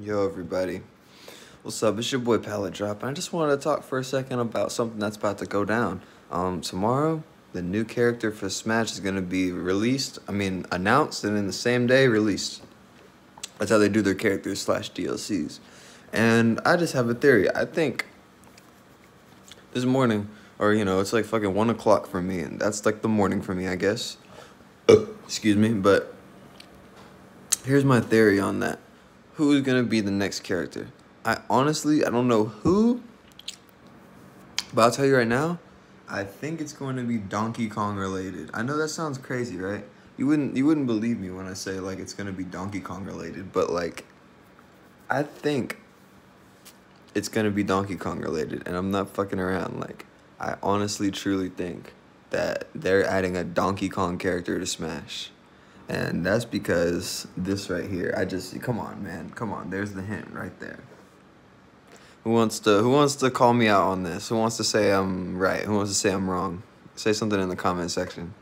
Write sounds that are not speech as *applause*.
Yo, everybody. What's up? It's your boy Pallet Drop. and I just wanted to talk for a second about something that's about to go down. Um, tomorrow, the new character for Smash is gonna be released. I mean, announced and in the same day released. That's how they do their characters slash DLCs. And I just have a theory. I think this morning, or you know, it's like fucking one o'clock for me, and that's like the morning for me, I guess. *coughs* Excuse me, but here's my theory on that. Who's gonna be the next character? I honestly, I don't know who, but I'll tell you right now, I think it's going to be Donkey Kong related. I know that sounds crazy, right? You wouldn't you wouldn't believe me when I say like it's gonna be Donkey Kong related, but like I think it's gonna be Donkey Kong related, and I'm not fucking around. Like I honestly truly think that they're adding a Donkey Kong character to Smash. And that's because this right here, I just come on, man, come on. There's the hint right there. Who wants to Who wants to call me out on this? Who wants to say I'm right? Who wants to say I'm wrong? Say something in the comment section.